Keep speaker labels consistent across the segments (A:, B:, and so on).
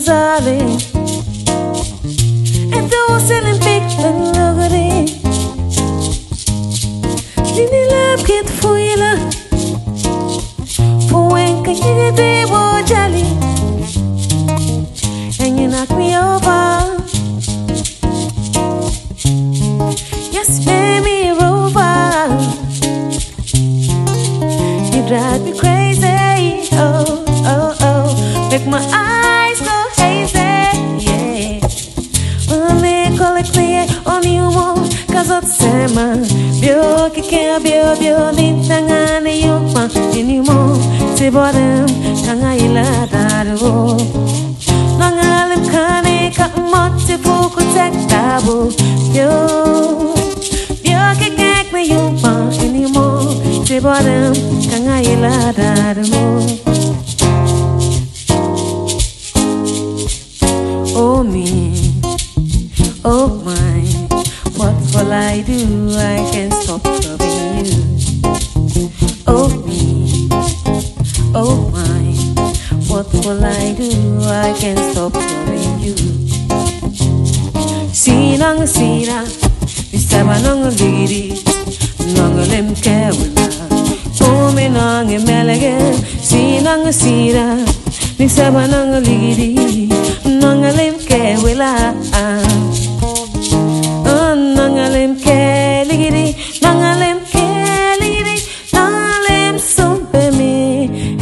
A: Gonzalez. And those selling you knock me over. Spin me over. You drive me crazy. Oh, oh, oh. Make my eyes sema. Bio kike bio bio din tanga ne yuma. Anymore. Se bodem tanga ila daru. Nangalim kane ka mote fuku tek tabu. Bio bio kike me yuma. Anymore. Se bodem tanga ila daru. Oh me, oh my, will I do? I can't stop loving you. Oh me, oh my, what will I do? I can't stop loving you. Sinang sina, isaba nang liri, nang lem kewala. Ome nang melege, sinang sina, isaba nang liri, nang lem kewala.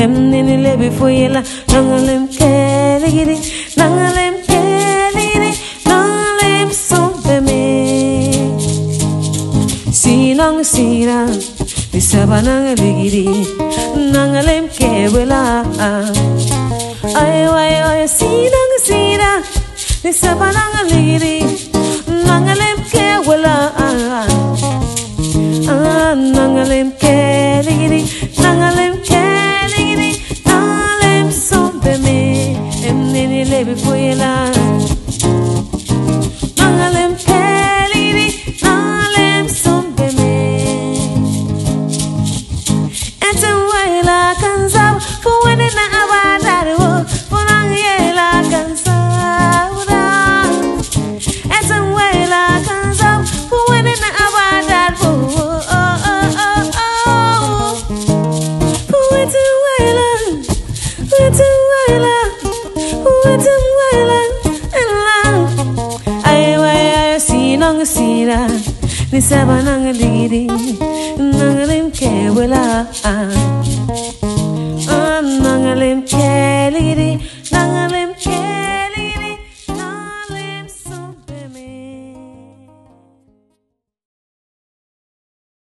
A: Sompemi. Emnini lebi fuyela, nangalem keligiri, nangalem keligiri, nangalem sompemi. Sinang sira, nisaba nangaligiri, nangalem kewela. Ay, ay, ay, sinang sira, nisaba nangaligiri, nangalem kewela. Nangalem keligiri, Emnini lebi fuyela. Nangalem sinang sira, ni saba nang ligiri, nang lim kewela.